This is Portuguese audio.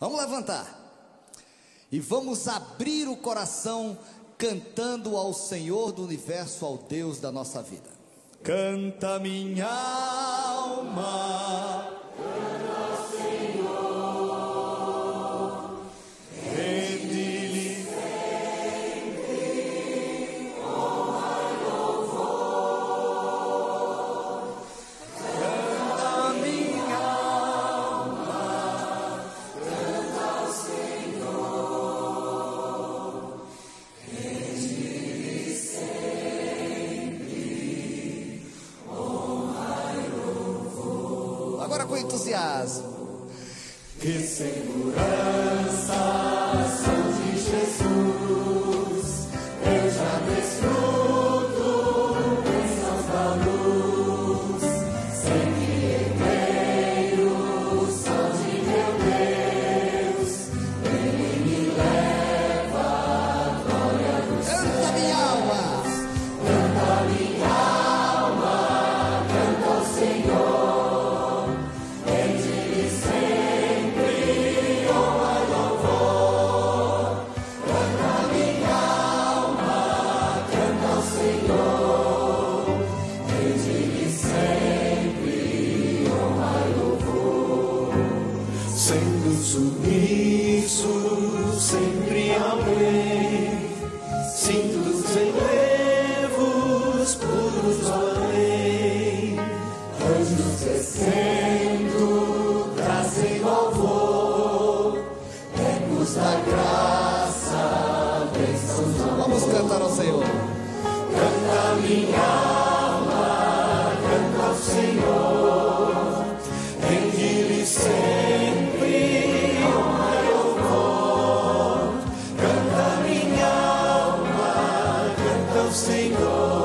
Vamos levantar. E vamos abrir o coração cantando ao Senhor do universo, ao Deus da nossa vida. Canta minha agora com entusiasmo. Que segurança sou de Jesus, eu já me Sumiço sempre alguém, cintos enlevos puros além, anjos descendo, trazem louvor, ecos da graça, bênçãos do amor. Vamos cantar ao Senhor. Canta minha Senhor.